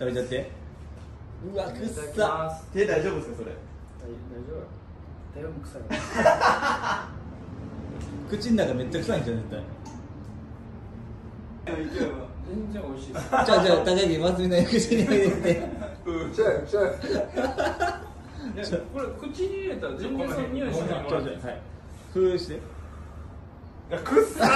食べちゃって。うわくっ。さ手大丈夫ですかそれ？大丈夫。手も臭い。口の中めっちゃ臭いんじゃん絶対。全然美味しいです。じゃあじゃあ高木ますみの口に入れて。ちゃうちゃうこれ口に入れたら全然その匂いしないはい。封して。くっさ